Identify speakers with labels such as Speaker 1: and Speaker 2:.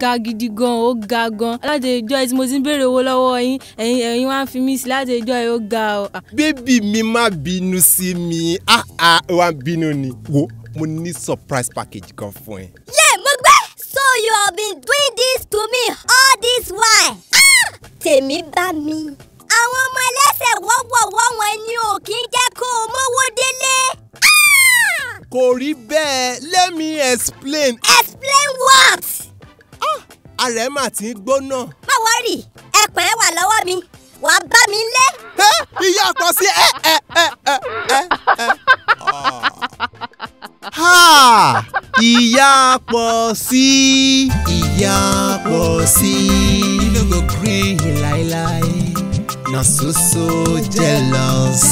Speaker 1: ga gidi gan ó ga gan láti ìjọ ẹ tí mo ti ń béèrè owó lọ́wọ́ yín ẹ̀yin ẹ̀yin wá ń fi mí sí láti ìjọ ẹ ó ga ọ. Ah,
Speaker 2: bébì mi má bínú sí mi ah ah wá bínú ni wo mo ní surprise package kan fún ẹ.
Speaker 3: yé mo gbé. so you have been doing this to me all this while. Ah! tèmi bá mi. àwọn ọmọ ẹlẹ́sẹ̀ wọ́wọ́wọ́ wọn ni ò kí ń jẹ́ kó o mówó délé. Ah!
Speaker 2: kò rí bẹ́ẹ̀ let me explain.
Speaker 3: explain what.
Speaker 2: Ààrẹ mà ti ń gbóná.
Speaker 3: má wọ́rì ẹ̀pẹ̀ wà lọ́wọ́ mi wàá bá mi lé.
Speaker 2: ìyá àpọ̀ sí ẹ ẹ ẹ ẹ ẹ ẹ. Ha! ìyá pọ̀ sí ìyá pọ̀ sí you no go gree láíláí na so so jealous.